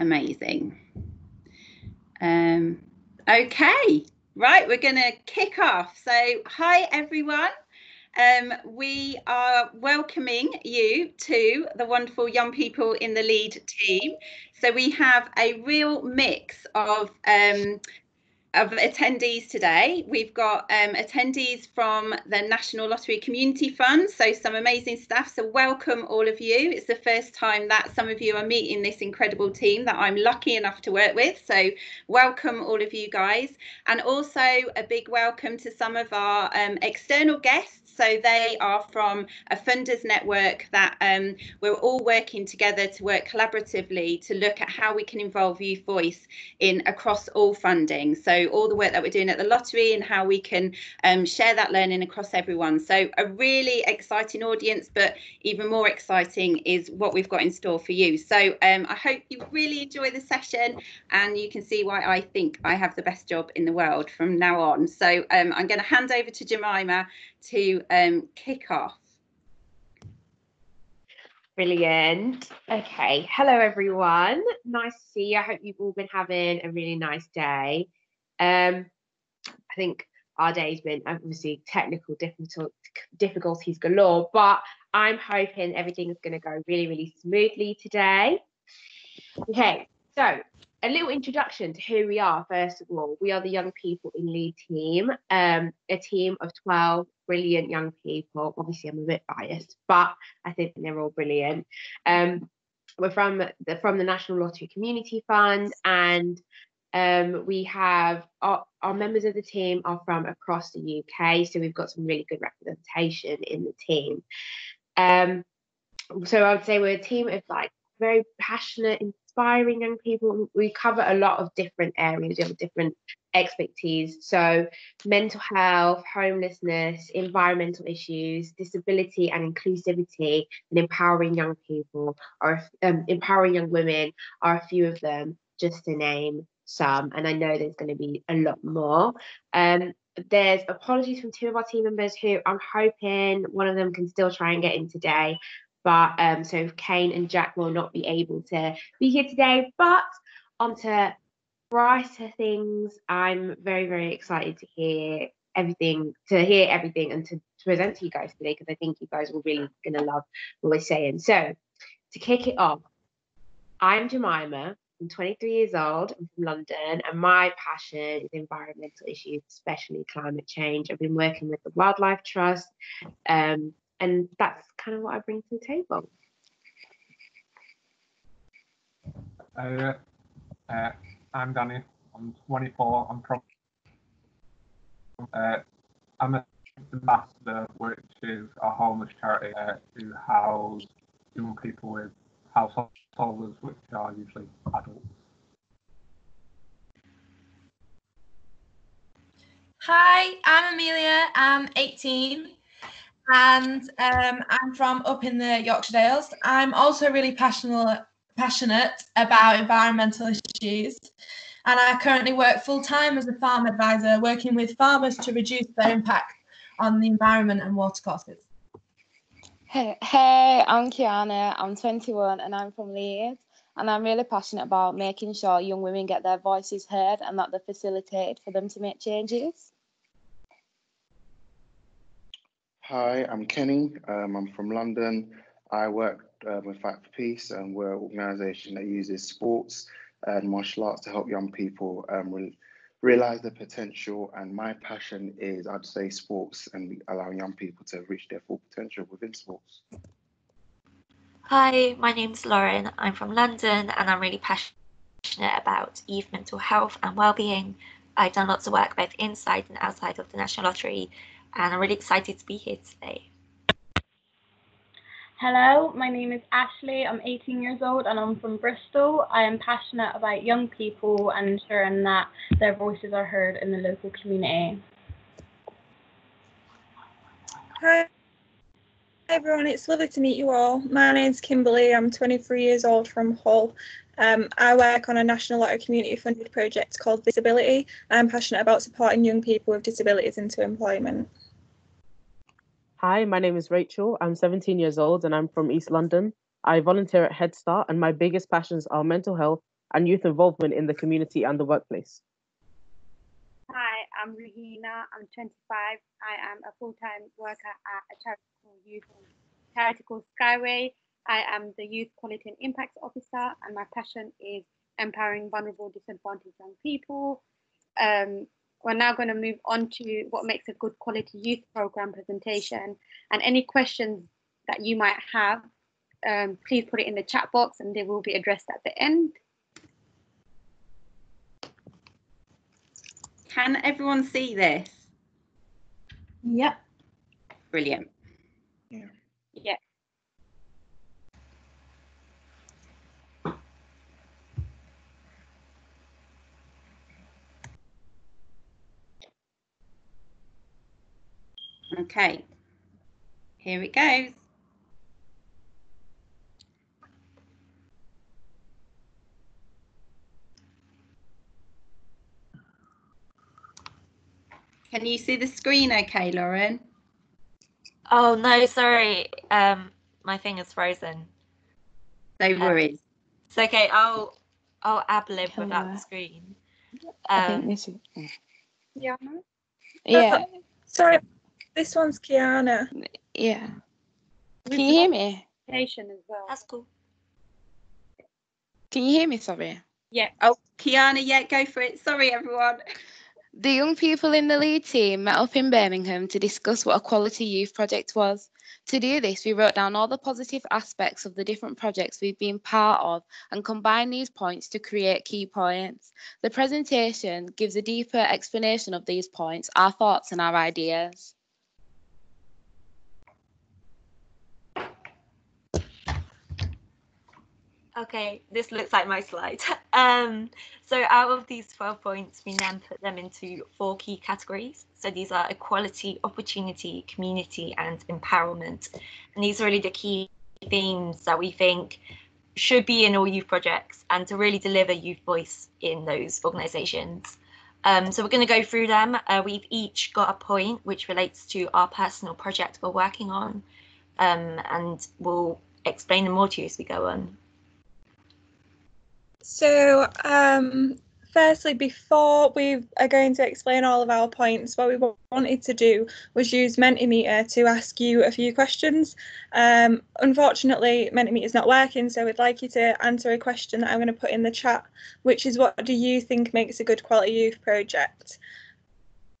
Amazing. Um, okay, right, we're going to kick off. So, hi everyone. Um, we are welcoming you to the wonderful young people in the lead team. So we have a real mix of um, of attendees today. We've got um, attendees from the National Lottery Community Fund, so some amazing staff. So, welcome all of you. It's the first time that some of you are meeting this incredible team that I'm lucky enough to work with. So, welcome all of you guys. And also, a big welcome to some of our um, external guests. So they are from a funders network that um, we're all working together to work collaboratively to look at how we can involve youth voice in across all funding. So all the work that we're doing at the lottery and how we can um, share that learning across everyone. So a really exciting audience, but even more exciting is what we've got in store for you. So um, I hope you really enjoy the session and you can see why I think I have the best job in the world from now on. So um, I'm going to hand over to Jemima to um, kick off. Brilliant. Okay. Hello, everyone. Nice to see you. I hope you've all been having a really nice day. Um, I think our day's been obviously technical difficulties galore, but I'm hoping everything's going to go really, really smoothly today. Okay, so a little introduction to who we are, first of all. We are the Young People in Lead team, um, a team of 12 brilliant young people. Obviously, I'm a bit biased, but I think they're all brilliant. Um, we're from the from the National Lottery Community Fund, and um, we have our, our members of the team are from across the UK, so we've got some really good representation in the team. Um, so I would say we're a team of like very passionate, inspiring young people. We cover a lot of different areas. We have different expertise. So, mental health, homelessness, environmental issues, disability and inclusivity, and empowering young people, or um, empowering young women are a few of them, just to name some. And I know there's going to be a lot more. Um, there's apologies from two of our team members who I'm hoping one of them can still try and get in today. But um, so Kane and Jack will not be able to be here today. But onto brighter things. I'm very, very excited to hear everything, to hear everything and to, to present to you guys today because I think you guys are really going to love what we're saying. So, to kick it off, I'm Jemima. I'm 23 years old. I'm from London, and my passion is environmental issues, especially climate change. I've been working with the Wildlife Trust, um, and that's kind of what I bring to the table. Uh, uh, I'm Danny. I'm 24. I'm from. Uh, I'm a ambassador, which is a homeless charity uh, to house young people with householders, which are usually adults. Hi, I'm Amelia. I'm 18 and um, I'm from up in the Yorkshire Dales. I'm also really passionate passionate about environmental issues and I currently work full time as a farm advisor, working with farmers to reduce their impact on the environment and water courses. Hey, I'm Kiana. I'm 21 and I'm from Leeds. And I'm really passionate about making sure young women get their voices heard and that they're facilitated for them to make changes. Hi, I'm Kenny. Um, I'm from London. I work uh, with Fight for Peace, and we're an organisation that uses sports and martial arts to help young people um, re- realize the potential. And my passion is, I'd say, sports and allowing young people to reach their full potential within sports. Hi, my name's Lauren. I'm from London and I'm really passionate about youth mental health and well-being. I've done lots of work both inside and outside of the National Lottery, and I'm really excited to be here today. Hello, my name is Ashley. I'm 18 years old and I'm from Bristol. I am passionate about young people and ensuring that their voices are heard in the local community. Hi everyone, it's lovely to meet you all. My name's Kimberly. I'm 23 years old from Hull. Um, I work on a national lottery community funded project called Visibility. I'm passionate about supporting young people with disabilities into employment. Hi, my name is Rachel. I'm 17 years old and I'm from East London. I volunteer at Head Start, and my biggest passions are mental health, and youth involvement in the community and the workplace. Hi, I'm Rahina. I'm 25. I am a full-time worker at a charity called Youth charity called Skyway. I am the Youth Quality and Impact Officer, and my passion is empowering vulnerable, disadvantaged young people. Um, we're now going to move on to what makes a good quality youth program presentation. And any questions that you might have, um, please put it in the chat box and they will be addressed at the end. Can everyone see this? Yep. Brilliant. Yeah. Yeah. Okay. Here it goes. Can you see the screen okay, Lauren? Oh no, sorry. Um, my thing is frozen. No worries. It's okay. I'll I'll ab lib without Hello. the screen. I think Um, this is. Yeah. Yeah, Sorry, this one's Kiana. yeah. Can you hear me? Presentation as well. that's cool. Can you hear me? Sorry. Yeah. Oh, Kiana, yeah, go for it. Sorry, everyone. The young people in the lead team met up in Birmingham to discuss what a quality youth project was. To do this, we wrote down all the positive aspects of the different projects we've been part of and combined these points to create key points. The presentation gives a deeper explanation of these points, our thoughts, and our ideas. Okay, this looks like my slide. Um, so out of these 12 points, we then put them into four key categories. So these are equality, opportunity, community, and empowerment. And these are really the key themes that we think should be in all youth projects and to really deliver youth voice in those organisations. Um, so we're going to go through them. Uh, we've each got a point which relates to our personal project we're working on, um, and we'll explain them more to you as we go on. So, um, firstly, before we are going to explain all of our points, what we wanted to do was use Mentimeter to ask you a few questions. Um, unfortunately, Mentimeter is not working, so we'd like you to answer a question that I'm going to put in the chat, which is what do you think makes a good quality youth project?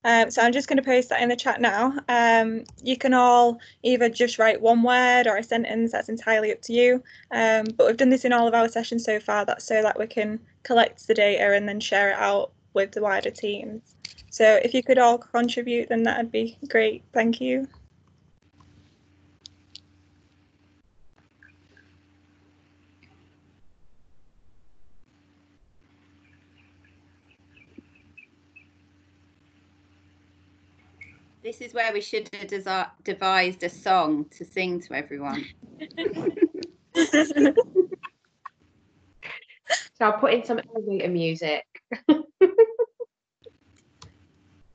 Um, so I'm just going to post that in the chat now. Um, you can all either just write one word or a sentence, that's entirely up to you. Um, but we've done this in all of our sessions so far, that's so that we can collect the data and then share it out with the wider teams. So if you could all contribute, then that'd be great. Thank you. This is where we should have desi- devised a song to sing to everyone. So I'll put in some elevator music.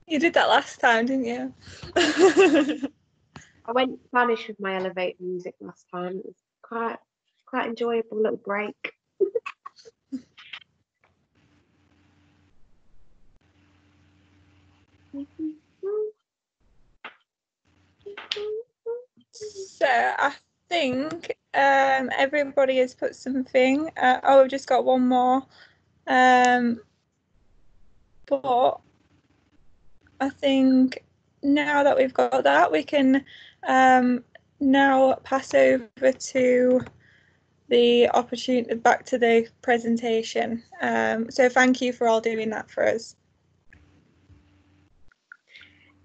You did that last time, didn't you? I went Spanish with my elevator music last time. It was quite quite enjoyable little break. So I think um, everybody has put something. Uh, oh, I've just got one more. Um, but I think now that we've got that, we can um, now pass over to the opportunity back to the presentation. Um, so thank you for all doing that for us.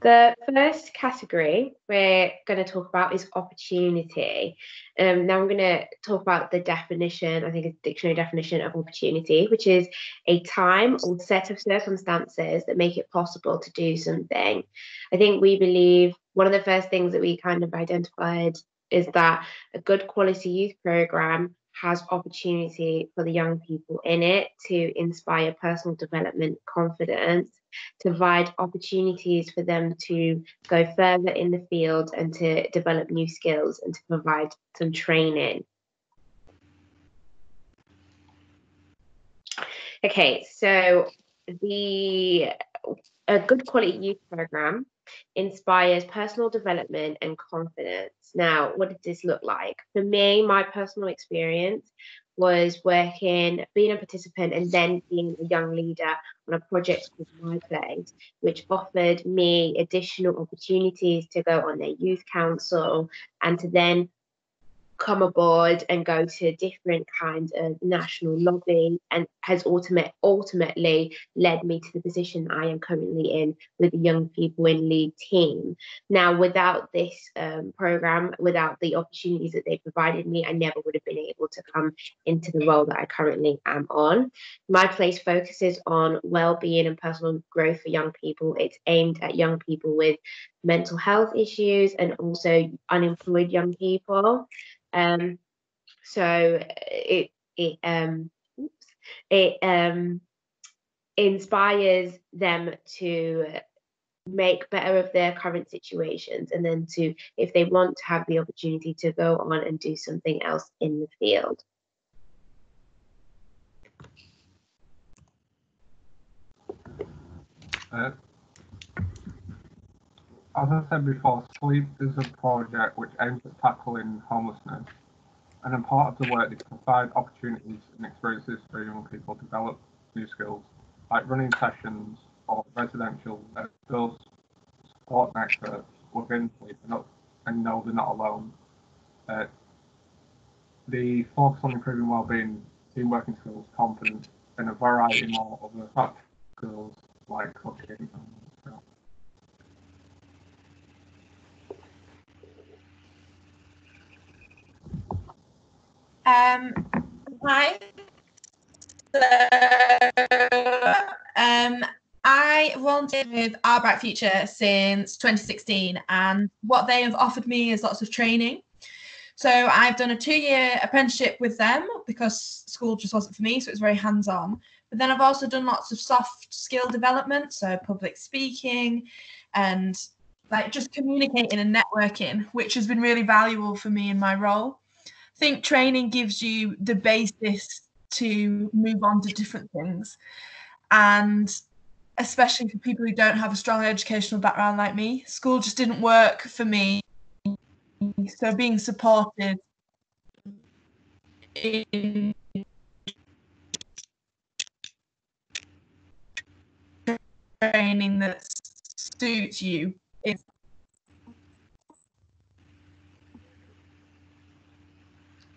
The first category we're going to talk about is opportunity. Um, now I'm going to talk about the definition, I think it's a dictionary definition of opportunity, which is a time or set of circumstances that make it possible to do something. I think we believe one of the first things that we kind of identified is that a good quality youth program has opportunity for the young people in it to inspire personal development, confidence, to provide opportunities for them to go further in the field and to develop new skills and to provide some training. Okay, so the a good quality youth program inspires personal development and confidence. Now, what did this look like? For me, my personal experience was working, being a participant, and then being a young leader on a project called My Place, which offered me additional opportunities to go on their youth council and to then come aboard and go to different kinds of national lobby and has ultimate, ultimately led me to the position I am currently in with the Young People in Lead team. Now, without this um, program, without the opportunities that they provided me, I never would have been able to come into the role that I currently am on. My place focuses on well-being and personal growth for young people. It's aimed at young people with mental health issues and also unemployed young people. Um, so it it um oops, it um inspires them to make better of their current situations and then to if they want to have the opportunity to go on and do something else in the field Uh, as I said before, SLEEP is a project which aims at tackling homelessness. And in part of the work, they provide opportunities and experiences for young people to develop new skills, like running sessions or residential skills support networks within SLEEP and, and know they're not alone. Uh, the focus on improving well-being, team working skills, confidence, and a variety more of the skills like cooking and stuff. Um, hi. Um, I volunteered with Our Bright Future since 2016, and what they have offered me is lots of training. So I've done a two-year apprenticeship with them because school just wasn't for me, so it's very hands-on. But then I've also done lots of soft skill development, so public speaking and like just communicating and networking, which has been really valuable for me in my role. I think training gives you the basis to move on to different things. And especially for people who don't have a strong educational background like me, school just didn't work for me. So being supported in training that suits you is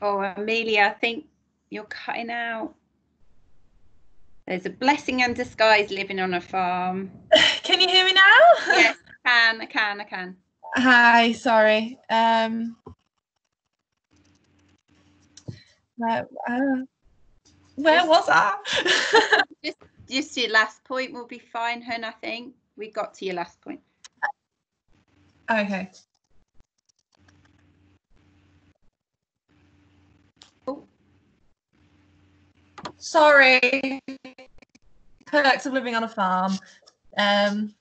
Oh, Amelia, I think you're cutting out. There's a blessing in disguise living on a farm. Can you hear me now? yes, I can, I can, I can. Hi, sorry. Um, where, uh, where was I? just, just your last point will be fine, hun. I think we got to your last point. Okay. Sorry. Perks of living on a farm. Um,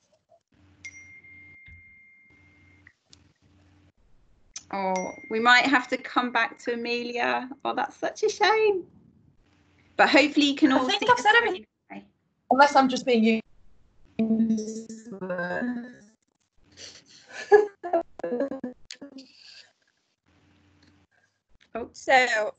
Oh, we might have to come back to Amelia. Oh, that's such a shame. But hopefully you can I all think see I've said everything. anyway. unless I'm just being Oh, So,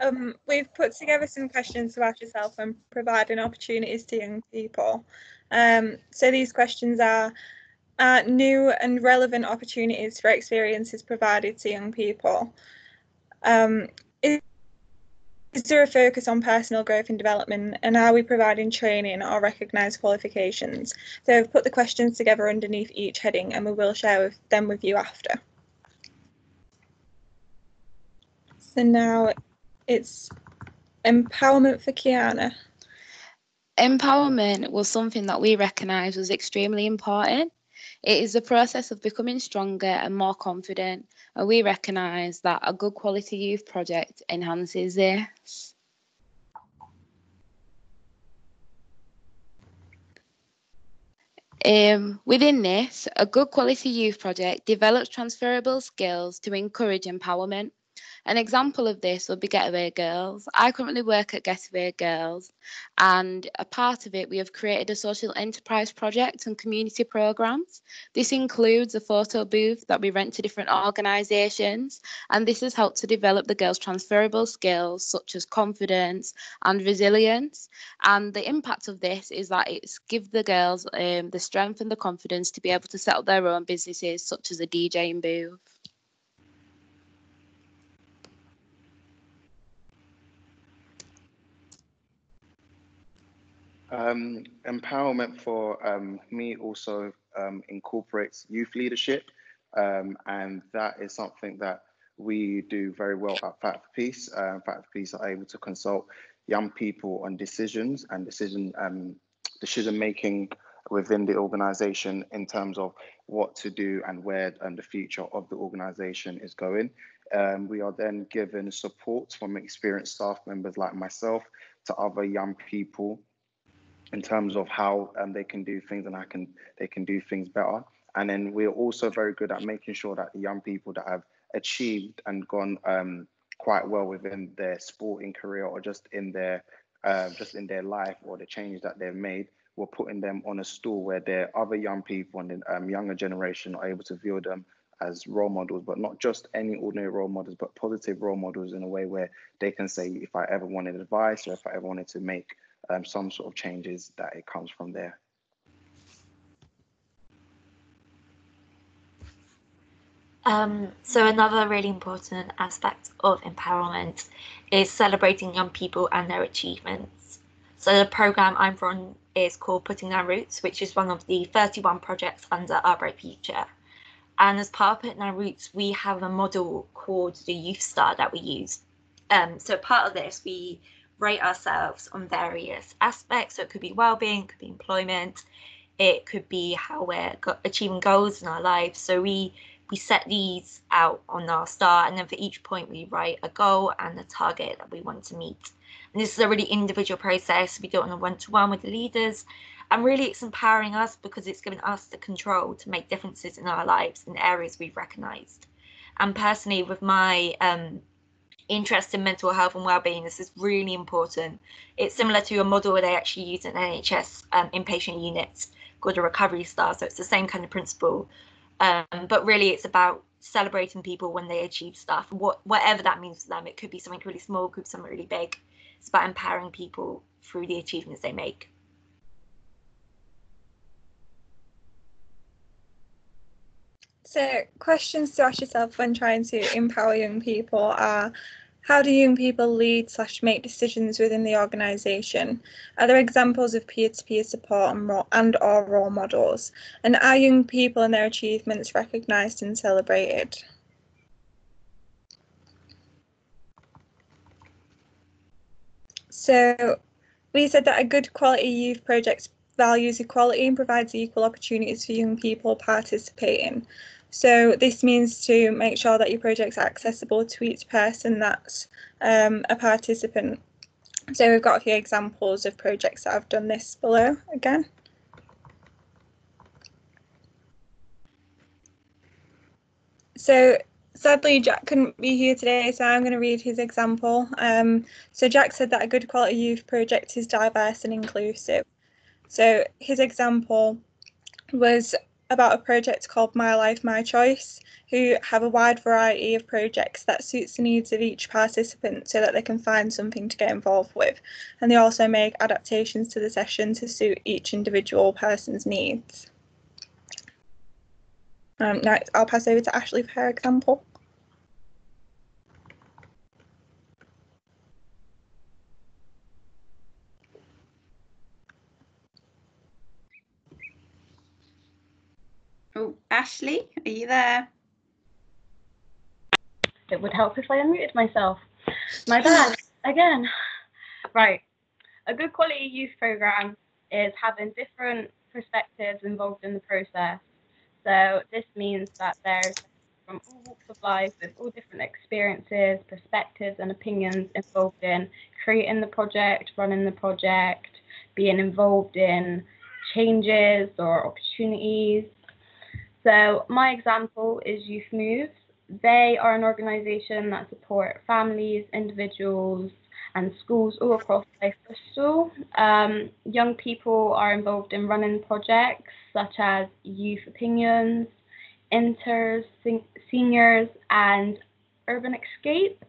um, we've put together some questions about yourself and providing opportunities to young people. Um, so these questions are, are new and relevant opportunities for experiences provided to young people. Um, is, is there a focus on personal growth and development and are we providing training or recognised qualifications? So I've put the questions together underneath each heading and we will share with them with you after. So now it's empowerment for Kiana. Empowerment was something that we recognised was extremely important. It is the process of becoming stronger and more confident, and we recognise that a good quality youth project enhances this. Um, within this, a good quality youth project develops transferable skills to encourage empowerment. An example of this would be Getaway Girls. I currently work at Getaway Girls, and a part of it, we have created a social enterprise project and community programs. This includes a photo booth that we rent to different organisations, and this has helped to develop the girls' transferable skills such as confidence and resilience. And the impact of this is that it's give the girls um, the strength and the confidence to be able to set up their own businesses, such as a DJing booth. Um, empowerment for um, me also um, incorporates youth leadership, um, and that is something that we do very well at Fight for Peace. Uh, Fight for Peace are able to consult young people on decisions and decision um, decision making within the organization in terms of what to do and where um, the future of the organization is going. Um, we are then given support from experienced staff members like myself to other young people in terms of how um, they can do things and I can they can do things better. And then we're also very good at making sure that the young people that have achieved and gone um, quite well within their sporting career or just in their uh, just in their life or the change that they've made, we're putting them on a stool where their other young people and the um, younger generation are able to view them as role models, but not just any ordinary role models, but positive role models in a way where they can say, if I ever wanted advice or if I ever wanted to make um, some sort of changes that it comes from there. Um, so another really important aspect of empowerment is celebrating young people and their achievements. So the program I'm from is called Putting Down Roots, which is one of the 31 projects under Our Bright Future. And as part of Putting Down Roots, we have a model called the Youth Star that we use. Um, so part of this, we rate ourselves on various aspects. So it could be well-being, it could be employment, it could be how we're achieving goals in our lives. So we we set these out on our star, and then for each point we write a goal and a target that we want to meet. And this is a really individual process. We do it on a one-to-one with the leaders, and really it's empowering us because it's given us the control to make differences in our lives in areas we've recognised. And personally, with my um, interest in mental health and well-being this is really important. It's similar to a model where they actually use an nhs um, inpatient units called a recovery star so it's the same kind of principle. Um, but really it's about celebrating people when they achieve stuff. What whatever that means to them it could be something really small could be something really big. It's about empowering people through the achievements they make So, questions to ask yourself when trying to empower young people are how do young people lead slash make decisions within the organisation? Are there examples of peer-to-peer support and, and or role models? And are young people and their achievements recognised and celebrated? So we said that a good quality youth project values equality and provides equal opportunities for young people participating. So this means to make sure that your project's are accessible to each person that's um, a participant. So we've got a few examples of projects that have done this below again. So sadly, Jack couldn't be here today, so I'm going to read his example. Um, so Jack said that a good quality youth project is diverse and inclusive. So his example was about a project called My Life, My Choice, who have a wide variety of projects that suits the needs of each participant so that they can find something to get involved with. And they also make adaptations to the session to suit each individual person's needs. Um, now I'll pass over to Ashley for her example. Oh, Ashley, are you there? It would help if I unmuted myself. My bad, again. Right. A good quality youth program is having different perspectives involved in the process. So this means that there's from all walks of life with all different experiences, perspectives, and opinions involved in creating the project, running the project, being involved in changes or opportunities, so my example is Youth Moves. they are an organisation that support families, individuals, and schools all across South Bristol. Um, young people are involved in running projects such as Youth Opinions, Inters, Seniors, and Urban Escape.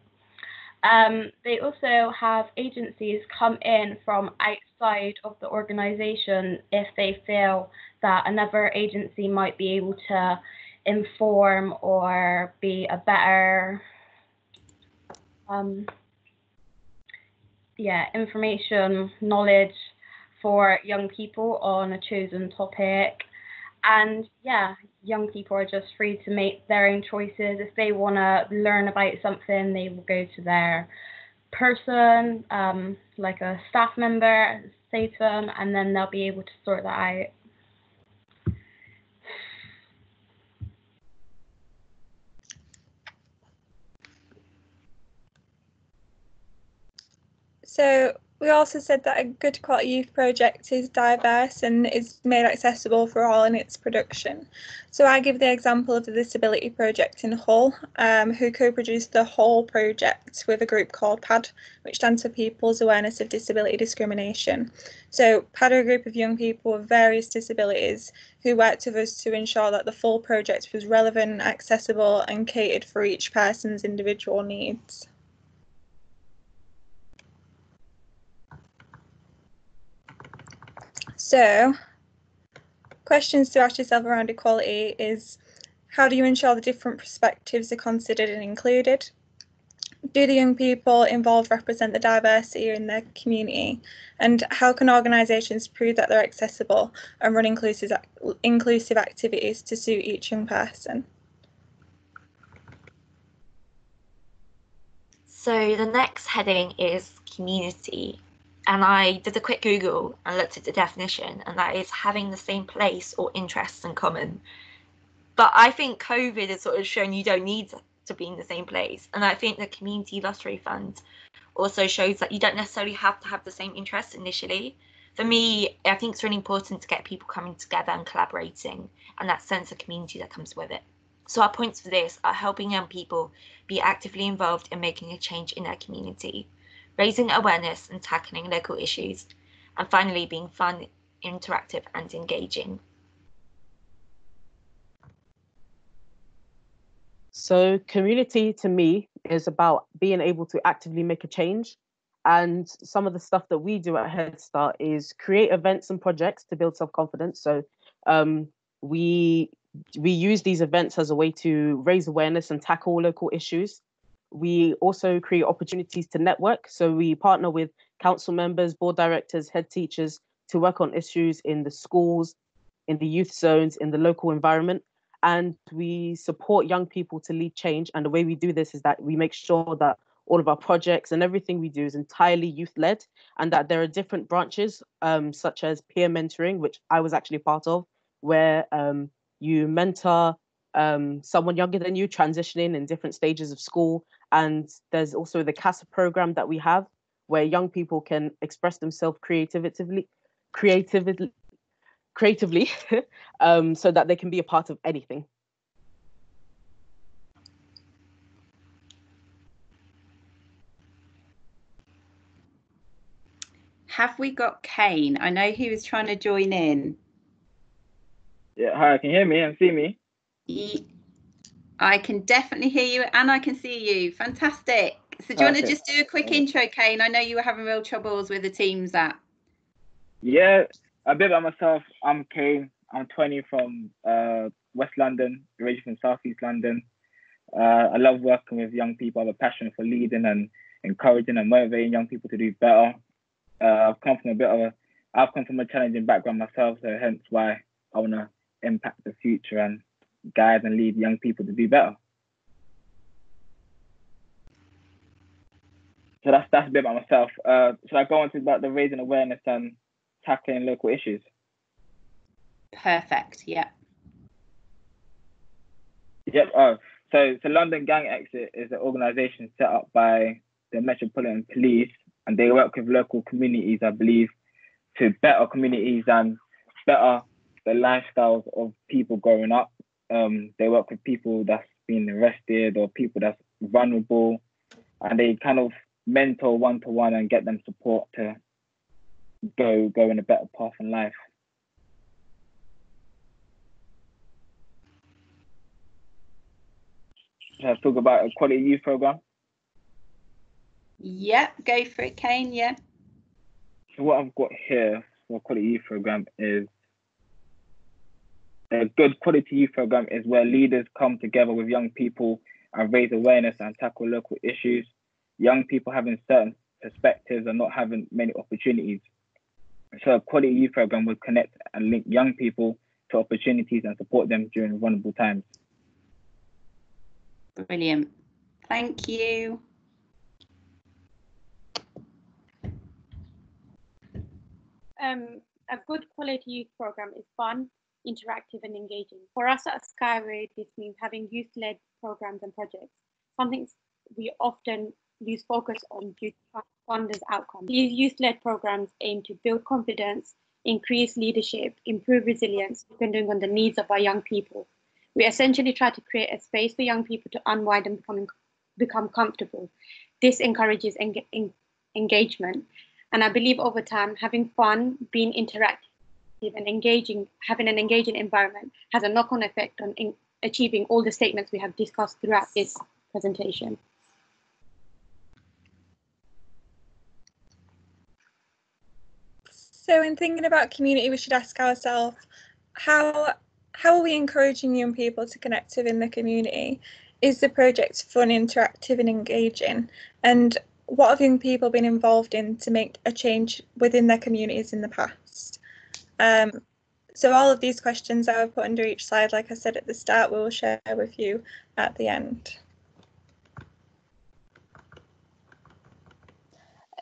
Um, they also have agencies come in from outside of the organisation if they feel that another agency might be able to inform or be a better um, yeah information knowledge for young people on a chosen topic. And yeah young people are just free to make their own choices. If they want to learn about something they will go to their person um, like a staff member say to them and then they'll be able to sort that out So we also said that a good quality youth project is diverse and is made accessible for all in its production. So I give the example of the Disability Project in Hull, um, who co-produced the whole project with a group called PAD, which stands for People's Awareness of Disability Discrimination. So PAD are a group of young people with various disabilities who worked with us to ensure that the full project was relevant, accessible and catered for each person's individual needs. So, questions to ask yourself around equality is how do you ensure the different perspectives are considered and included? Do the young people involved represent the diversity in their community? And how can organisations prove that they're accessible and run inclusive, inclusive activities to suit each young person? So the next heading is community and I did a quick Google and looked at the definition, and that is having the same place or interests in common. But I think COVID has sort of shown you don't need to be in the same place. And I think the Community Lottery Fund also shows that you don't necessarily have to have the same interests initially. For me, I think it's really important to get people coming together and collaborating and that sense of community that comes with it. So, our points for this are helping young people be actively involved in making a change in their community raising awareness and tackling local issues, and finally being fun, interactive, and engaging. So, community to me is about being able to actively make a change. And some of the stuff that we do at Head Start is create events and projects to build self confidence. So, um, we we use these events as a way to raise awareness and tackle local issues. We also create opportunities to network. So we partner with council members, board directors, head teachers to work on issues in the schools, in the youth zones, in the local environment. And we support young people to lead change. And the way we do this is that we make sure that all of our projects and everything we do is entirely youth led, and that there are different branches, um, such as peer mentoring, which I was actually part of, where um, you mentor um, someone younger than you transitioning in different stages of school and there's also the CASA program that we have where young people can express themselves creatively, creatively, creatively, um, so that they can be a part of anything. Have we got Kane? I know he was trying to join in. Yeah, hi, can you hear me and see me? I can definitely hear you and I can see you. Fantastic. So do you want to just do a quick intro, Kane? I know you were having real troubles with the Teams app. Yeah, a bit about myself. I'm Kane. I'm 20 from uh, West London, originally from Southeast London. Uh, I love working with young people. I have a passion for leading and encouraging and motivating young people to do better. Uh, I've come from a bit of a, I've come from a challenging background myself, so hence why I want to impact the future and guide and lead young people to do better. So that's that's a bit about myself. Uh, should I go on to about the raising awareness and tackling local issues? Perfect. Yeah. Yep. Oh, so, so London Gang Exit is an organisation set up by the Metropolitan Police, and they work with local communities, I believe, to better communities and better the lifestyles of people growing up um, they work with people that's been arrested or people that's vulnerable, and they kind of mentor one to one and get them support to go go in a better path in life. Let's talk about a quality youth program. Yeah, go for it, Kane. Yeah. So what I've got here for quality youth program is a good quality youth program is where leaders come together with young people and raise awareness and tackle local issues. Young people having certain perspectives and not having many opportunities. So a quality youth program would connect and link young people to opportunities and support them during vulnerable times. Brilliant. Thank you. Um, a good quality youth program is fun, interactive and engaging. For us at Skyway, this means having youth-led programs and projects, something we often lose focus on due to funders' outcomes. These youth-led programs aim to build confidence, increase leadership, improve resilience, depending on the needs of our young people. We essentially try to create a space for young people to unwind and become, become comfortable. This encourages en en engagement. And I believe over time, having fun, being interactive and engaging, having an engaging environment has a knock-on effect on achieving all the statements we have discussed throughout this presentation. So in thinking about community, we should ask ourselves, how how are we encouraging young people to connect within the community? Is the project fun, interactive and engaging? And what have young people been involved in to make a change within their communities in the past? Um, so all of these questions I have put under each slide, like I said at the start, we will share with you at the end.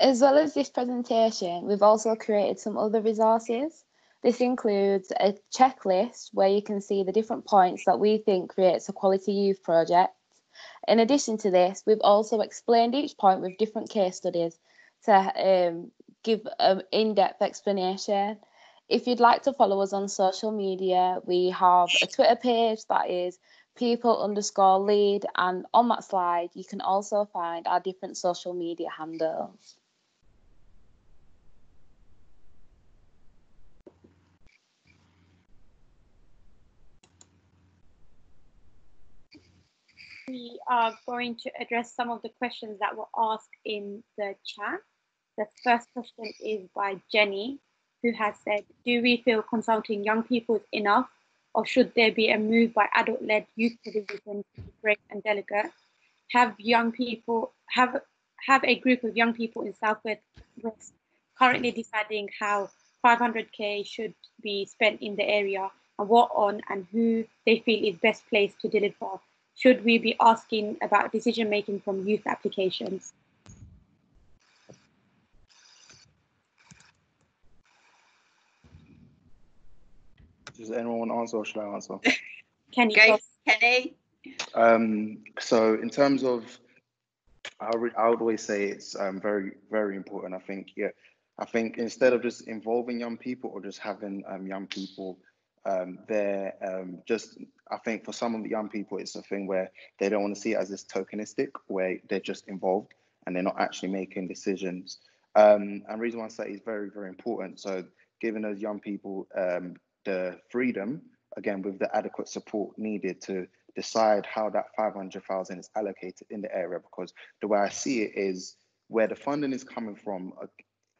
As well as this presentation, we've also created some other resources. This includes a checklist where you can see the different points that we think creates a quality youth project. In addition to this, we've also explained each point with different case studies to um, give an in-depth explanation. If you'd like to follow us on social media, we have a Twitter page that is people underscore lead and on that slide you can also find our different social media handles. we are going to address some of the questions that were asked in the chat. The first question is by Jenny, who has said, do we feel consulting young people is enough or should there be a move by adult-led youth division to break and delegate? Have young people, have, have a group of young people in Southwest West currently deciding how 500k should be spent in the area and what on and who they feel is best placed to deliver should we be asking about decision making from youth applications? Does anyone want to answer or should I answer? Kenny, go, Kenny. Um, so in terms of, I would, I would always say it's um, very, very important. I think, yeah, I think instead of just involving young people or just having um, young people um, they're um, just, I think for some of the young people, it's a thing where they don't want to see it as this tokenistic, where they're just involved and they're not actually making decisions. Um, and reason why I say is very, very important. So giving those young people um, the freedom, again, with the adequate support needed to decide how that 500,000 is allocated in the area, because the way I see it is where the funding is coming from,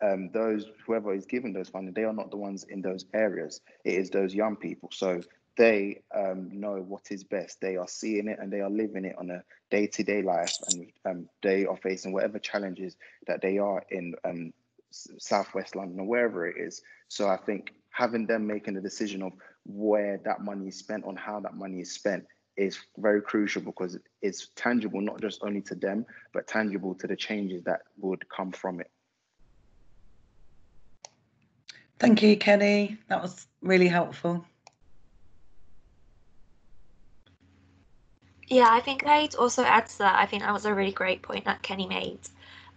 um, those whoever is giving those funding, they are not the ones in those areas. It is those young people. So they um, know what is best. They are seeing it and they are living it on a day-to-day life, and um, they are facing whatever challenges that they are in um, Southwest London or wherever it is. So I think having them making a decision of where that money is spent, on how that money is spent, is very crucial because it's tangible not just only to them, but tangible to the changes that would come from it. Thank you, Kenny. That was really helpful. Yeah, I think I'd also add to that. I think that was a really great point that Kenny made.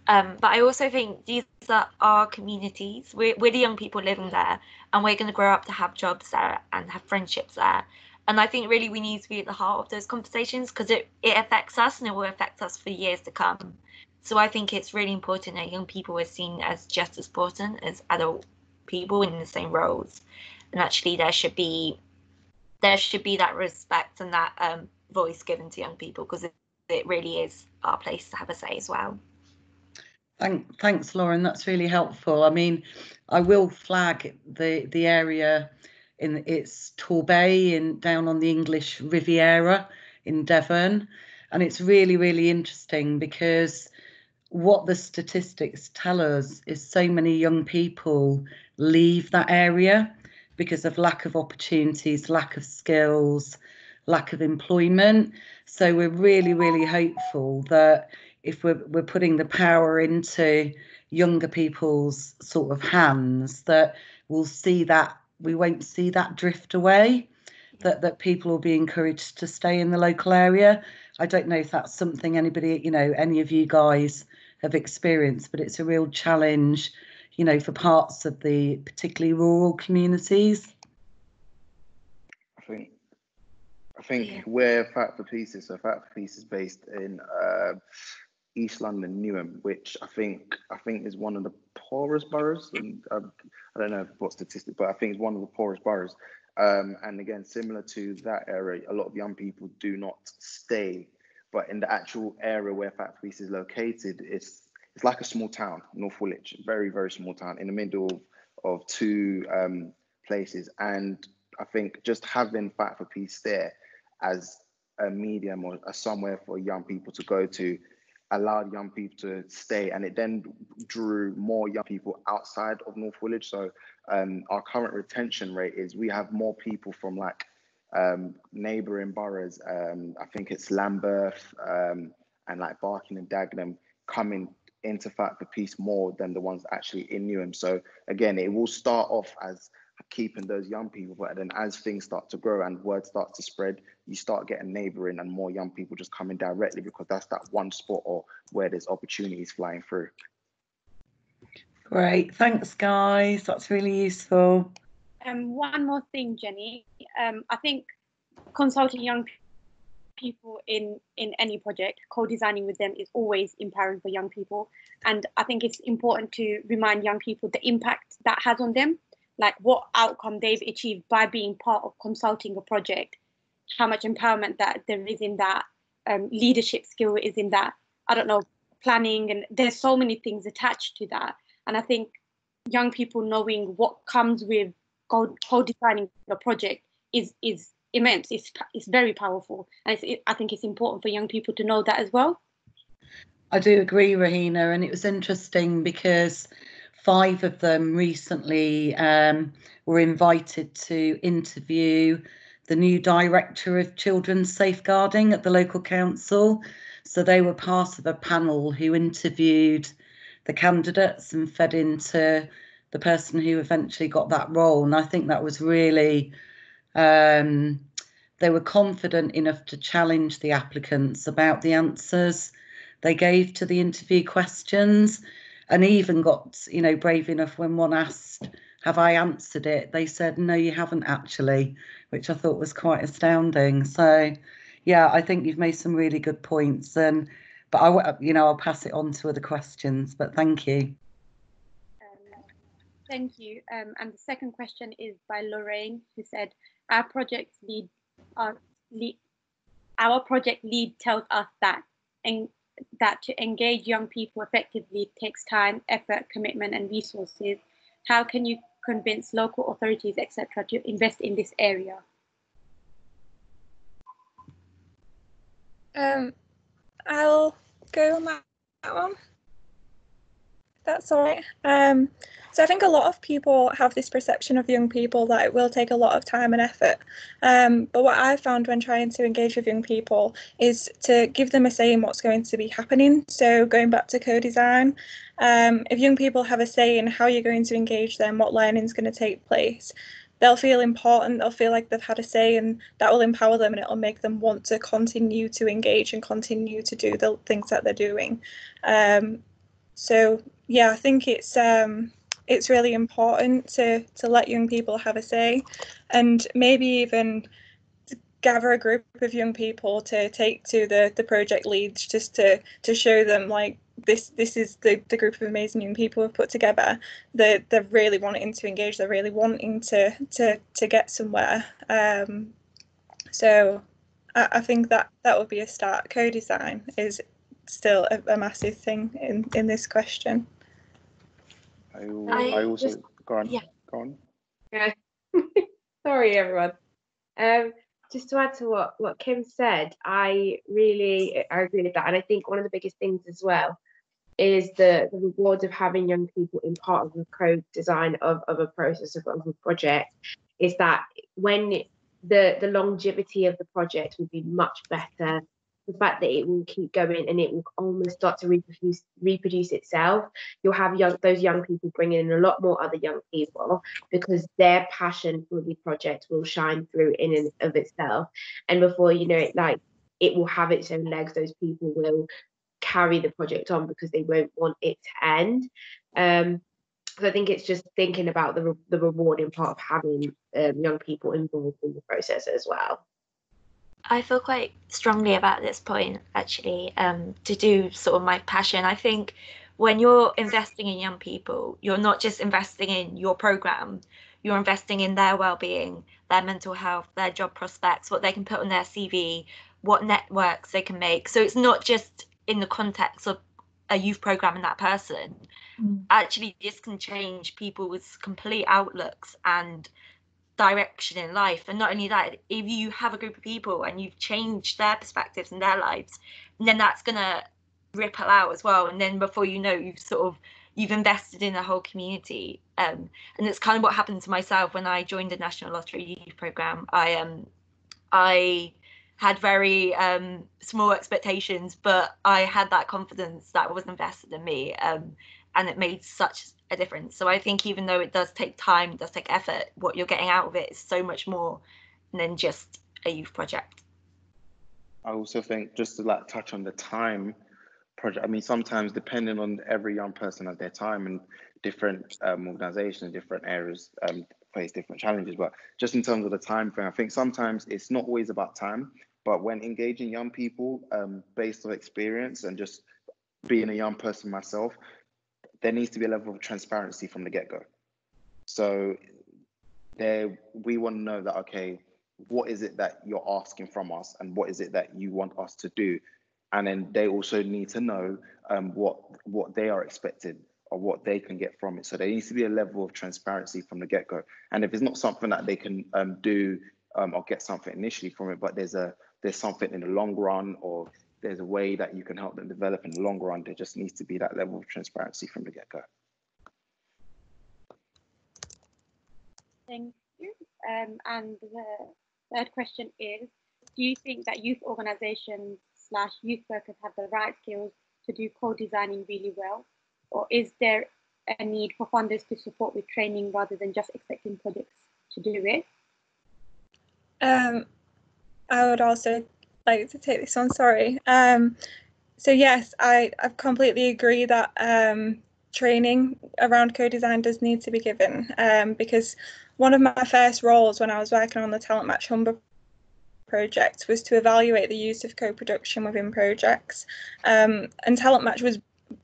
Um, but I also think these are our communities. We're, we're the young people living there, and we're going to grow up to have jobs there and have friendships there. And I think really we need to be at the heart of those conversations because it, it affects us and it will affect us for years to come. So I think it's really important that young people are seen as just as important as adult people in the same roles. And actually there should be there should be that respect and that um, voice given to young people because it, it really is our place to have a say as well. Thank, thanks, Lauren. That's really helpful. I mean, I will flag the the area in it's Torbay in down on the English Riviera in Devon, and it's really really interesting because what the statistics tell us is so many young people leave that area because of lack of opportunities, lack of skills, lack of employment. So we're really, really hopeful that if we're, we're putting the power into younger people's sort of hands, that we'll see that we won't see that drift away, that, that people will be encouraged to stay in the local area. I don't know if that's something anybody, you know, any of you guys have experienced, but it's a real challenge, you know, for parts of the particularly rural communities. I think I think yeah. where Fight for Peace is, so Fight for Peace is based in uh, East London, Newham, which I think I think is one of the poorest boroughs. And I, um, I don't know what statistic, but I think it's one of the poorest boroughs. Um, and again, similar to that area, a lot of young people do not stay but in the actual area where Fight Peace is located, it's it's like a small town, North Woolwich, very very small town in the middle of, of two um, places. And I think just having Fight for Peace there as a medium or a somewhere for young people to go to allowed young people to stay and it then drew more young people outside of North Woolwich. So um, our current retention rate is we have more people from like um, neighbouring boroughs, um, I think it's Lambeth um, and like Barking and Dagenham coming into Fight for Peace more than the ones actually in Newham. So again, it will start off as keeping those young people, but then as things start to grow and word starts to spread, you start getting neighbouring and more young people just coming directly because that's that one spot or where there's opportunities flying through. Great, thanks guys. That's really useful. Um, one more thing, Jenny. Um, I think consulting young people in in any project, co-designing with them is always empowering for young people. And I think it's important to remind young people the impact that has on them, like what outcome they've achieved by being part of consulting a project, how much empowerment that there is in that, um, leadership skill is in that. I don't know, planning, and there's so many things attached to that. And I think young people knowing what comes with co-designing the project is is immense. It's it's very powerful, and it, I think it's important for young people to know that as well. I do agree, Rahina, and it was interesting because five of them recently um, were invited to interview the new director of children's safeguarding at the local council. So they were part of a panel who interviewed the candidates and fed into the person who eventually got that role. And I think that was really, um, they were confident enough to challenge the applicants about the answers they gave to the interview questions and even got, you know, brave enough when one asked, have I answered it? They said, no, you haven't actually, which I thought was quite astounding. So, yeah, I think you've made some really good points. And, but I, you know, I'll pass it on to other questions, but thank you. Thank you. Um, and the second question is by Lorraine, who said, "Our project lead, our lead, our project lead tells us that and that to engage young people effectively takes time, effort, commitment, and resources. How can you convince local authorities, etc., to invest in this area?" Um, I'll go on that one. That's all right. Um, so I think a lot of people have this perception of young people that it will take a lot of time and effort. Um, but what I've found when trying to engage with young people is to give them a say in what's going to be happening. So going back to co-design, um, if young people have a say in how you're going to engage them, what learning is going to take place, they'll feel important, they'll feel like they've had a say, and that will empower them and it'll make them want to continue to engage and continue to do the things that they're doing. Um, so yeah, I think it's um, it's really important to to let young people have a say and maybe even gather a group of young people to take to the the project leads just to to show them like this this is the, the group of amazing young people we've put together. They're, they're really wanting to engage. They're really wanting to to to get somewhere. Um, so I, I think that that would be a start. Co-design is still a, a massive thing in in this question I, I I also just- go on. yeah. Go on. Yeah. Sorry, everyone. Um, just to add to what what Kim said, I really I agree with that, and I think one of the biggest things as well is the, the reward of having young people in part of the co-design of, of a process of, of a project is that when the the longevity of the project would be much better the fact that it will keep going and it will almost start to reproduce reproduce itself you'll have young those young people bringing in a lot more other young people because their passion for the project will shine through in and of itself. And before you know it like it will have its own legs. Those people will carry the project on because they won't want it to end. Um so I think it's just thinking about the, re- the rewarding part of having um, young people involved in the process as well. I feel quite strongly about this point actually um, to do sort of my passion. I think when you're investing in young people, you're not just investing in your program, you're investing in their well-being, their mental health, their job prospects, what they can put on their CV, what networks they can make. So it's not just in the context of a youth program and that person. Actually, this can change people's complete outlooks and direction in life. And not only that if you have a group of people and you've changed their perspectives and their lives then that's going to ripple out as well. And then before you know you've sort of you've invested in the whole community. Um, and it's kind of what happened to myself when i joined the national lottery youth program i um i had very um, small expectations but i had that confidence that was invested in me um, and it made such a difference. So I think even though it does take time, does take effort, what you're getting out of it is so much more than just a youth project. I also think just to like touch on the time project. I mean, sometimes depending on every young person at their time and different um, organizations, different areas um, face different challenges. But just in terms of the time frame, I think sometimes it's not always about time, but when engaging young people um, based on experience and just being a young person myself, there needs to be a level of transparency from the get-go. So there, we want to know that okay, what is it that you're asking from us, and what is it that you want us to do, and then they also need to know um, what what they are expected or what they can get from it. So there needs to be a level of transparency from the get-go. And if it's not something that they can um, do um, or get something initially from it, but there's a there's something in the long run or there's a way that you can help them develop in the long run. There just needs to be that level of transparency from the get-go. Thank you. Um, and the third question is, do you think that youth organizations slash youth workers have the right skills to do co-designing really well? Or is there a need for funders to support with training rather than just expecting projects to do it? Um, I would also like to take this on. Sorry. Um, so yes, I, I completely agree that um, training around co-design does need to be given um, because one of my first roles when I was working on the Talent Match Humber project was to evaluate the use of co-production within projects. Um, and Talent Match was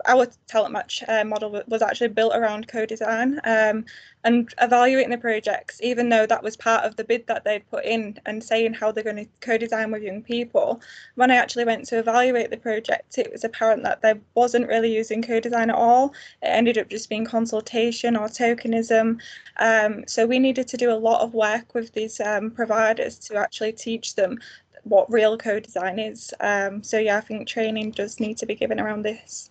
our talent match uh, model was actually built around co-design um, and evaluating the projects even though that was part of the bid that they'd put in and saying how they're going to co-design with young people when i actually went to evaluate the project it was apparent that they wasn't really using co-design at all. It ended up just being consultation or tokenism um, so we needed to do a lot of work with these um, providers to actually teach them what real co-design is um, so yeah i think training does need to be given around this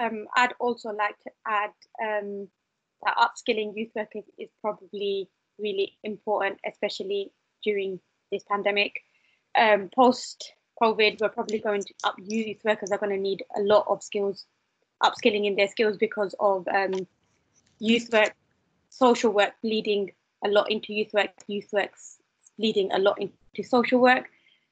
um, I'd also like to add um, that upskilling youth workers is probably really important, especially during this pandemic. Um, Post COVID, we're probably going to up youth workers are going to need a lot of skills, upskilling in their skills because of um, youth work, social work bleeding a lot into youth work, youth work's bleeding a lot into social work.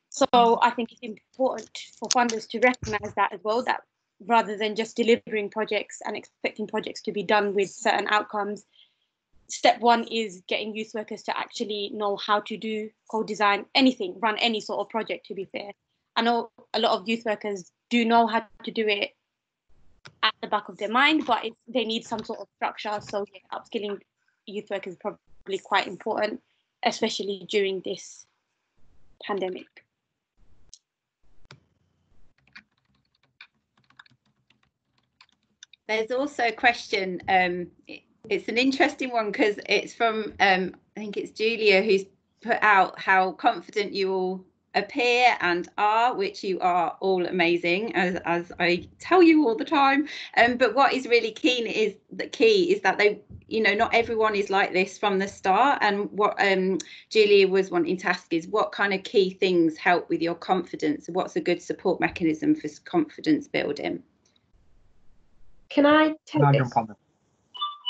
So I think it's important for funders to recognize that as well, that rather than just delivering projects and expecting projects to be done with certain outcomes, step one is getting youth workers to actually know how to do co-design anything, run any sort of project. To be fair, I know a lot of youth workers do know how to do it at the back of their mind, but they need some sort of structure. So yeah, upskilling youth workers is probably quite important, especially during this pandemic. There's also a question. Um, it's an interesting one because it's from um, I think it's Julia who's put out how confident you all appear and are, which you are all amazing, as, as I tell you all the time. Um, but what is really keen is the key is that they, you know, not everyone is like this from the start. And what um, Julia was wanting to ask is what kind of key things help with your confidence? What's a good support mechanism for confidence building? Can I take Can I this? jump on?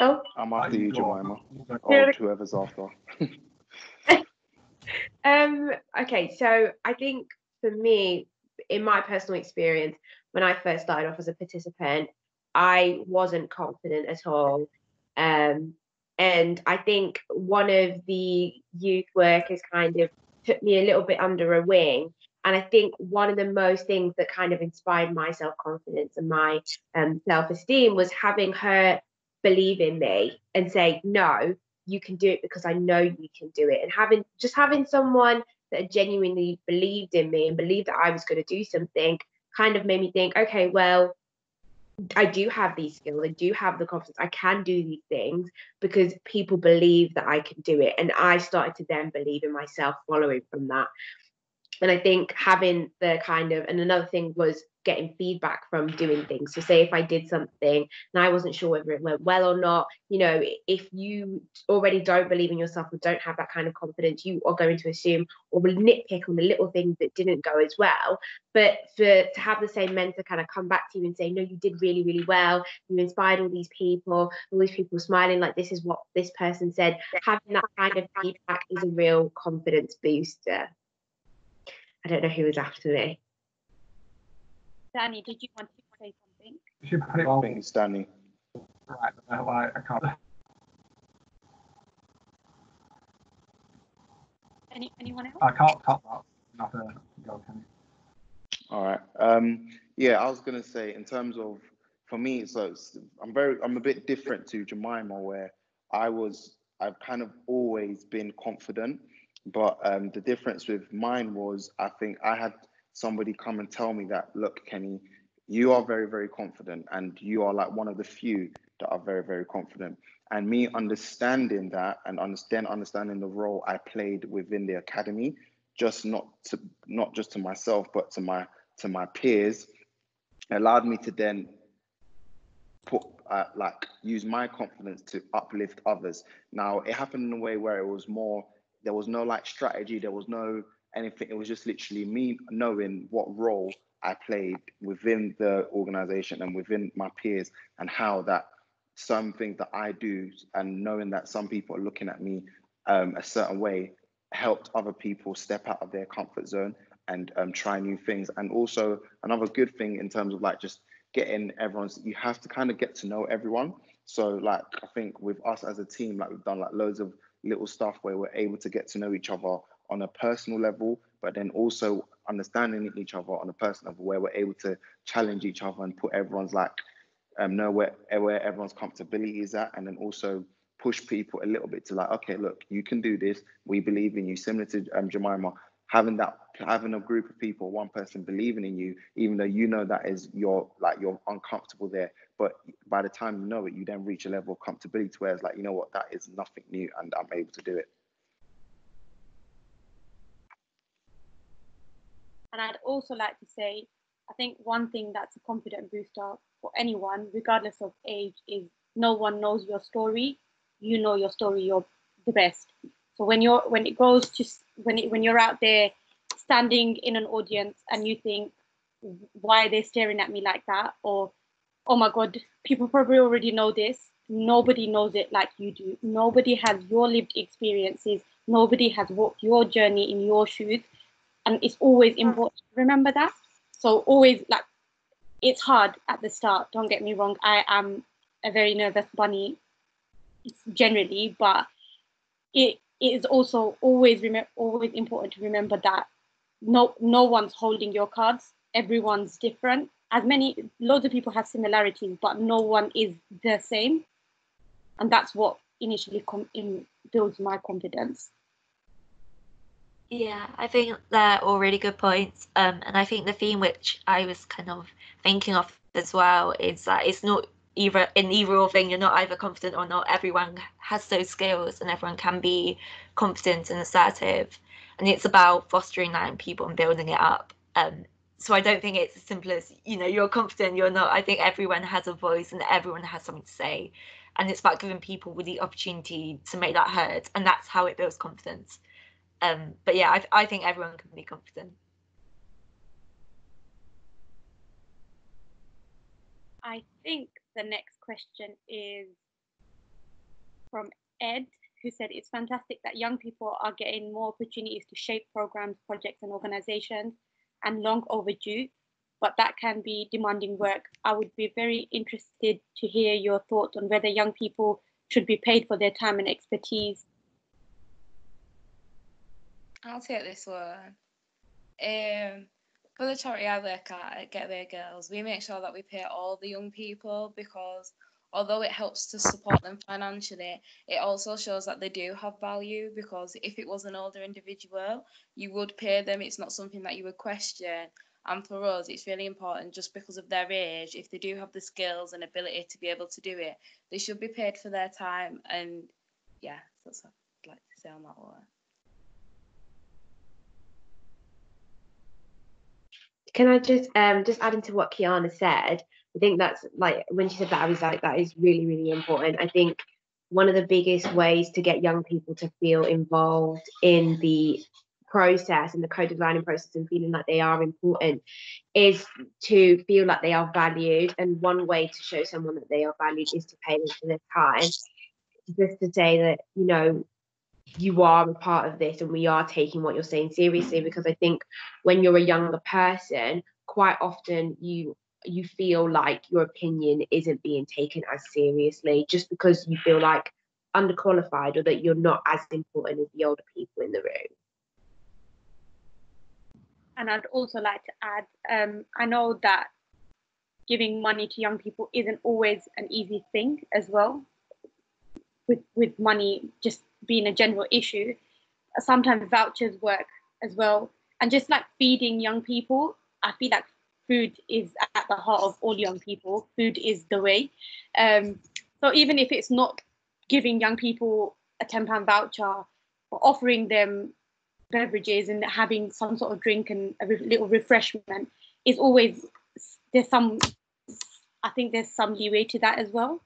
Oh, I'm after you, Jemima. Or whoever's after. Um, okay, so I think for me, in my personal experience, when I first started off as a participant, I wasn't confident at all. Um, and I think one of the youth workers kind of took me a little bit under a wing. And I think one of the most things that kind of inspired my self confidence and my um, self esteem was having her believe in me and say, no, you can do it because I know you can do it. And having just having someone that genuinely believed in me and believed that I was going to do something kind of made me think, okay, well, I do have these skills. I do have the confidence. I can do these things because people believe that I can do it. And I started to then believe in myself following from that. And I think having the kind of, and another thing was getting feedback from doing things. So, say if I did something and I wasn't sure whether it went well or not, you know, if you already don't believe in yourself or don't have that kind of confidence, you are going to assume or will nitpick on the little things that didn't go as well. But for to have the same mentor kind of come back to you and say, no, you did really, really well. You inspired all these people, all these people smiling like this is what this person said. Having that kind of feedback is a real confidence booster. I don't know who was after me. Danny, did you want to say something? You should put it I think it's Danny. right there, like I can't. Any, anyone else? I can't top that. Not a go, can you? All right. Um, yeah, I was gonna say in terms of for me, so it's, I'm very I'm a bit different to Jemima where I was I've kind of always been confident, but um, the difference with mine was I think I had somebody come and tell me that look, Kenny, you are very very confident and you are like one of the few that are very very confident. And me understanding that and understand understanding the role I played within the academy, just not to not just to myself but to my to my peers allowed me to then put uh, like use my confidence to uplift others now it happened in a way where it was more there was no like strategy there was no anything it was just literally me knowing what role i played within the organization and within my peers and how that some things that i do and knowing that some people are looking at me um, a certain way helped other people step out of their comfort zone and um, try new things. And also another good thing in terms of like just getting everyone's, you have to kind of get to know everyone. So like I think with us as a team, like we've done like loads of little stuff where we're able to get to know each other on a personal level, but then also understanding each other on a personal level where we're able to challenge each other and put everyone's like um, know where where everyone's comfortability is at, and then also push people a little bit to like, okay, look, you can do this. We believe in you. Similar to um, Jemima, having that having a group of people, one person believing in you, even though you know that is your like you're uncomfortable there. But by the time you know it, you then reach a level of comfortability where it's like, you know what, that is nothing new, and I'm able to do it. And I'd also like to say, I think one thing that's a confident booster for anyone, regardless of age, is no one knows your story. You know your story, you're the best. So when you're when it goes to when it, when you're out there standing in an audience and you think, why are they staring at me like that? Or, oh my God, people probably already know this. Nobody knows it like you do. Nobody has your lived experiences. Nobody has walked your journey in your shoes. And it's always important to remember that. So always like it's hard at the start, don't get me wrong. I am a very nervous bunny generally, but it, it is also always remember always important to remember that no no one's holding your cards. Everyone's different. As many loads of people have similarities, but no one is the same, and that's what initially com- in, builds my confidence. Yeah, I think they're all really good points. Um, and I think the theme which I was kind of thinking of as well is that it's not either in either or thing. You're not either confident or not. Everyone has those skills, and everyone can be confident and assertive. And it's about fostering that in people and building it up. Um, so I don't think it's as simple as you know you're confident, you're not. I think everyone has a voice and everyone has something to say, and it's about giving people with the opportunity to make that heard, and that's how it builds confidence. Um, but yeah, I, I think everyone can be confident. I think the next question is from Ed, who said it's fantastic that young people are getting more opportunities to shape programs, projects, and organizations, and long overdue, but that can be demanding work. I would be very interested to hear your thoughts on whether young people should be paid for their time and expertise I'll take this one. Um, for the charity I work at, Get There Girls, we make sure that we pay all the young people because although it helps to support them financially, it also shows that they do have value because if it was an older individual, you would pay them. It's not something that you would question. And for us, it's really important just because of their age, if they do have the skills and ability to be able to do it, they should be paid for their time. And yeah, that's what I'd like to say on that one. Can I just um just add into what Kiana said? I think that's like when she said that, I was like, that is really, really important. I think one of the biggest ways to get young people to feel involved in the process and the co-designing process and feeling like they are important is to feel like they are valued. And one way to show someone that they are valued is to pay them for their time. Just to say that, you know, you are a part of this and we are taking what you're saying seriously because I think when you're a younger person, quite often you you feel like your opinion isn't being taken as seriously just because you feel like underqualified or that you're not as important as the older people in the room. And I'd also like to add, um, I know that giving money to young people isn't always an easy thing as well. With with money just being a general issue, sometimes vouchers work as well. And just like feeding young people, I feel like food is at the heart of all young people. Food is the way. Um, so even if it's not giving young people a £10 voucher or offering them beverages and having some sort of drink and a little refreshment is always there's some I think there's some leeway to that as well.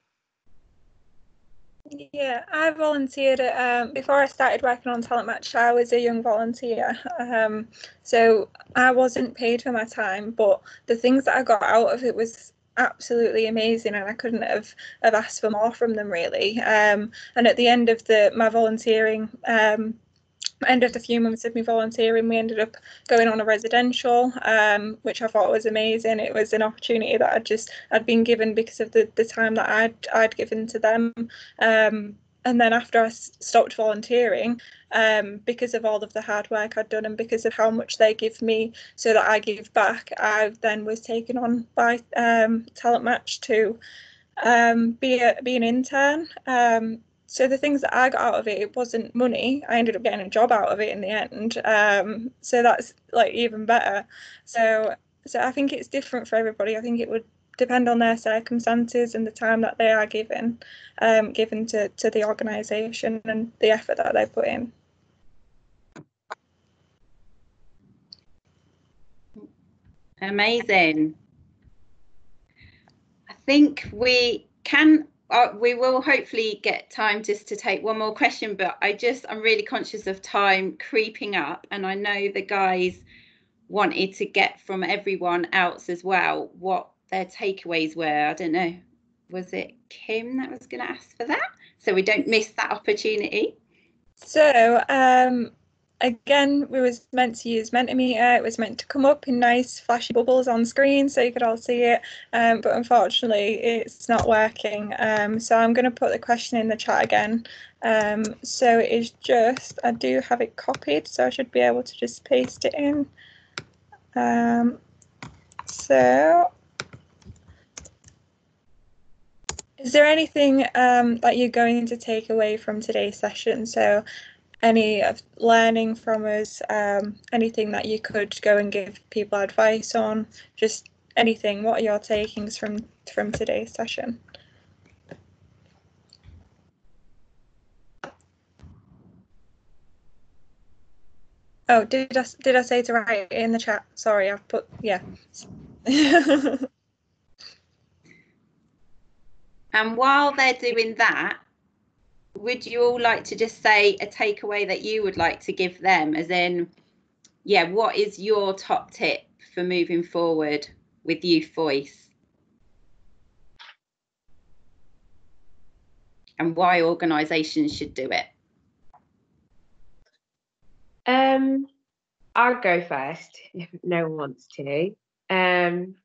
Yeah, I volunteered at, um, before I started working on Talent Match. I was a young volunteer, um, so I wasn't paid for my time, but the things that I got out of it was absolutely amazing, and I couldn't have have asked for more from them really. Um, and at the end of the my volunteering, um, end of the few months of me volunteering, we ended up going on a residential, um, which I thought was amazing. It was an opportunity that I'd just I'd been given because of the, the time that I'd I'd given to them. Um, and then after I stopped volunteering, um, because of all of the hard work I'd done and because of how much they give me so that I give back, I then was taken on by um, Talent Match to um, be a be an intern. So the things that I got out of it, it wasn't money. I ended up getting a job out of it in the end. Um, so that's like even better. So so I think it's different for everybody. I think it would depend on their circumstances and the time that they are given, um, given to, to the organisation and the effort that they put in. Amazing. I think we can uh, we will hopefully get time just to take one more question, but I just, I'm really conscious of time creeping up. And I know the guys wanted to get from everyone else as well what their takeaways were. I don't know, was it Kim that was going to ask for that? So we don't miss that opportunity. So, um, again, we was meant to use Mentimeter. It was meant to come up in nice flashy bubbles on screen so you could all see it. Um, but unfortunately, it's not working. Um, so I'm going to put the question in the chat again. Um, so it is just, I do have it copied, so I should be able to just paste it in. Um, so is there anything um, that you're going to take away from today's session? So any of learning from us, um, anything that you could go and give people advice on, just anything. What are your takings from from today's session? Oh, did I did I say to write in the chat? Sorry, I've put yeah. and while they're doing that, would you all like to just say a takeaway that you would like to give them? As in yeah what is your top tip for moving forward with youth voice? And why organizations should do it? Um i'll go first if no one wants to. Um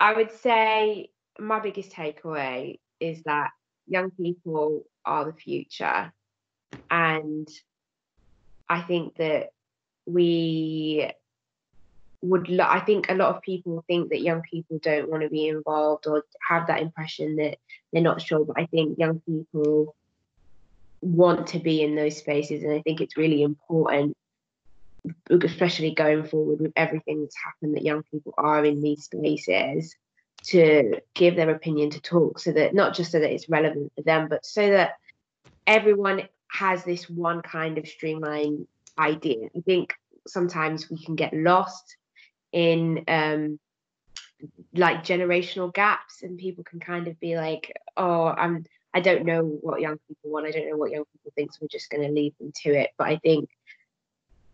i would say my biggest takeaway is that young people are the future. And I think that we would, lo- I think a lot of people think that young people don't want to be involved or have that impression that they're not sure. But I think young people want to be in those spaces. And I think it's really important especially going forward with everything that's happened that young people are in these spaces to give their opinion to talk so that not just so that it's relevant for them but so that everyone has this one kind of streamlined idea. I think sometimes we can get lost in um like generational gaps and people can kind of be like oh i'm i don't know what young people want. I don't know what young people think so we're just going to leave them to it. But i think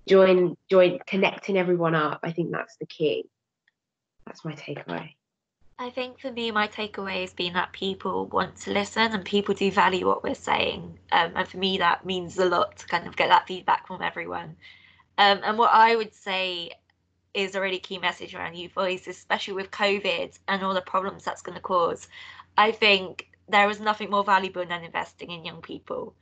join join connecting everyone up i think that's the key. That's my takeaway I think for me, my takeaway has been that people want to listen and people do value what we're saying. Um, and for me, that means a lot to kind of get that feedback from everyone. Um, and what I would say is a really key message around youth voice, especially with COVID and all the problems that's going to cause. I think there is nothing more valuable than investing in young people.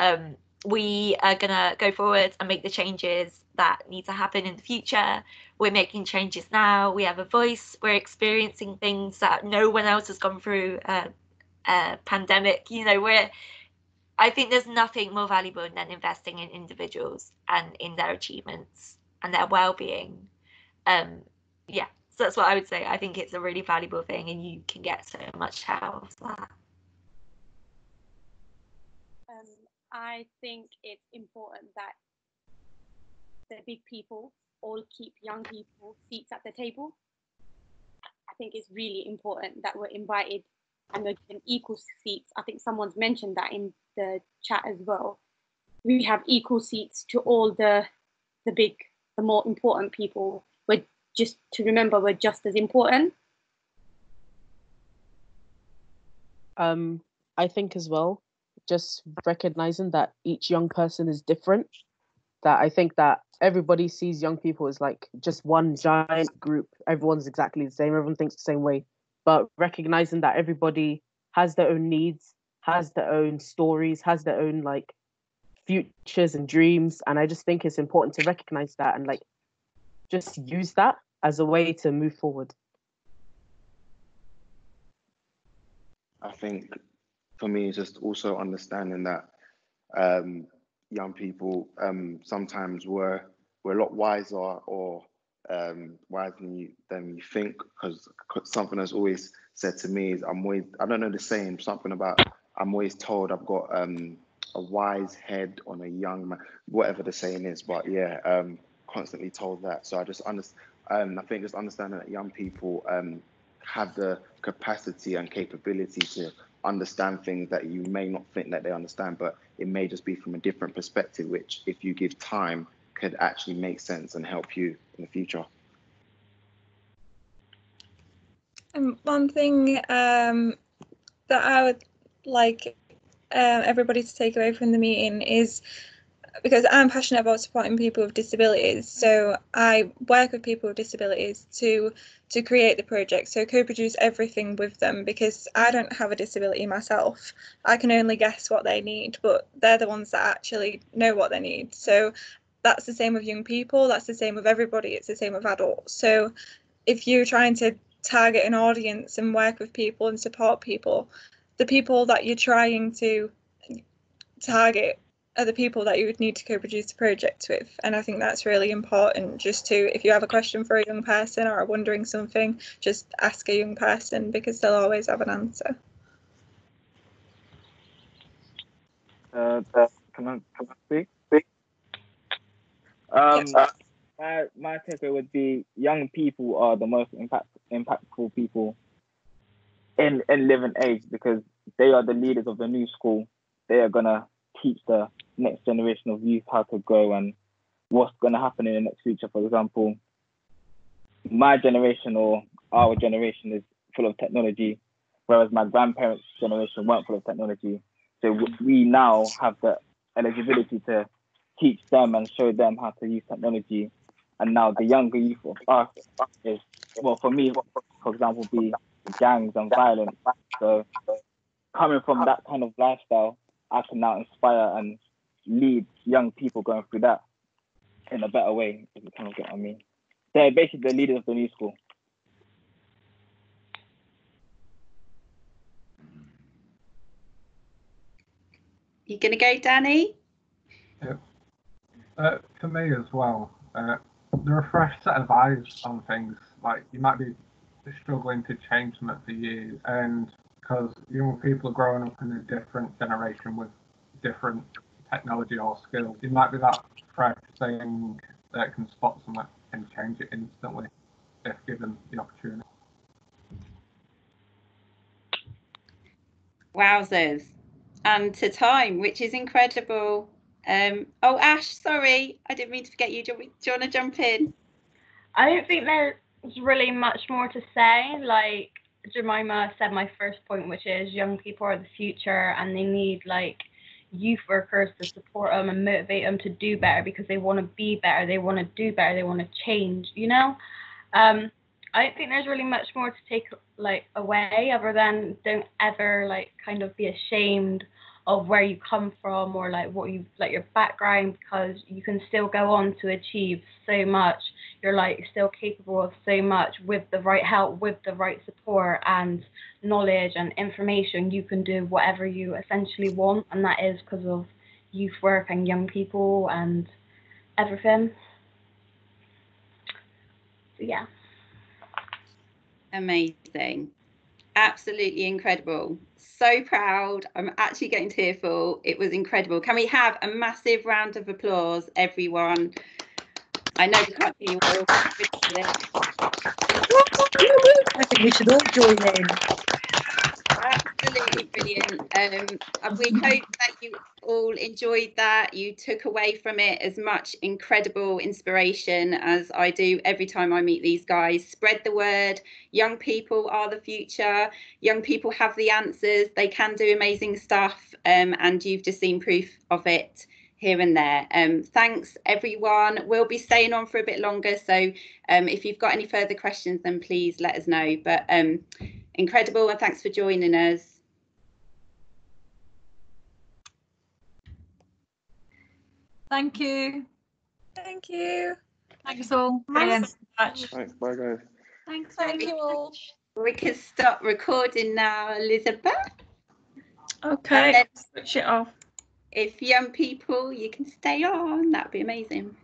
Um, we are going to go forward and make the changes that need to happen in the future. We're making changes now. We have a voice. We're experiencing things that no one else has gone through a, a pandemic. You know, we're. I think there's nothing more valuable than investing in individuals and in their achievements and their well-being. Um, yeah, so that's what I would say. I think it's a really valuable thing, and you can get so much out of that. Um, I think it's important that the big people all keep young people seats at the table. I think it's really important that we're invited and we're given equal seats. I think someone's mentioned that in the chat as well. We have equal seats to all the the big, the more important people. We're just to remember we're just as important. Um, I think as well, just recognizing that each young person is different. That I think that everybody sees young people as like just one giant group. Everyone's exactly the same. Everyone thinks the same way. But recognizing that everybody has their own needs, has their own stories, has their own like futures and dreams. And I just think it's important to recognize that and like just use that as a way to move forward. I think for me, it's just also understanding that um, young people um, sometimes were were a lot wiser or um, wiser than you than you think. Because something that's always said to me is I'm always I don't know the saying something about I'm always told I've got um, a wise head on a young man, whatever the saying is. But yeah, um, constantly told that. So I just understand. Um, I think just understanding that young people um, have the capacity and capability to understand things that you may not think that they understand, but it may just be from a different perspective, which if you give time could actually make sense and help you in the future. Um, one thing um, that I would like uh, everybody to take away from the meeting is because I'm passionate about supporting people with disabilities. So I work with people with disabilities to to create the project. So co-produce everything with them because I don't have a disability myself. I can only guess what they need, but they're the ones that actually know what they need. So that's the same with young people. That's the same with everybody. It's the same with adults. So if you're trying to target an audience and work with people and support people, the people that you're trying to target are the people that you would need to co-produce the project with and i think that's really important just to if you have a question for a young person or are wondering something just ask a young person because they'll always have an answer Uh, can I can I speak? Um, my my takeaway would be young people are the most impact impactful people in in living age because they are the leaders of the new school. They are gonna teach the next generation of youth how to grow and what's gonna happen in the next future. For example, my generation or our generation is full of technology, whereas my grandparents' generation weren't full of technology. So we now have the eligibility to teach them and show them how to use technology. And now the younger youth of us is, well, for me, for example, be gangs and violence. So coming from that kind of lifestyle, I can now inspire and lead young people going through that in a better way, if you kind of get what I mean. They're basically the leaders of the new school. You gonna go, Danny? Uh, for me as well, uh, there are a fresh set of eyes on things. Like you might be struggling to change them for years, and because young people are growing up in a different generation with different technology or skills, you might be that fresh thing that can spot something and change it instantly if given the opportunity. Wowzers. And to time, which is incredible. Um, oh, Ash, sorry, I didn't mean to forget you. Do you, want do you want to jump in? I don't think there's really much more to say. Like Jemima said, my first point, which is young people are the future and they need like youth workers to support them and motivate them to do better because they want to be better, they want to do better, they want to change, you know? Um, I don't think there's really much more to take like away other than don't ever like kind of be ashamed of where you come from or like what you like your background because you can still go on to achieve so much you're like still capable of so much with the right help with the right support and knowledge and information you can do whatever you essentially want and that is because of youth work and young people and everything so yeah Amazing. Absolutely incredible. So proud. I'm actually getting tearful. It was incredible. Can we have a massive round of applause, everyone? I know we can't hear you all. I think we should all join in. Absolutely brilliant. Um, and we hope that you all enjoyed that. You took away from it as much incredible inspiration as I do every time I meet these guys. Spread the word. Young people are the future. Young people have the answers. They can do amazing stuff. Um, and you've just seen proof of it here and there. Um, thanks everyone. We'll be staying on for a bit longer. So um, if you've got any further questions, then please let us know. But um, incredible and thanks for joining us. Thank you. Thank you. Thanks all. Brilliant. Much. Thanks, bye guys. Thanks. Thank you all. We can stop recording now, Elizabeth. Okay, switch it off. If young people, you can stay on. That'd be amazing.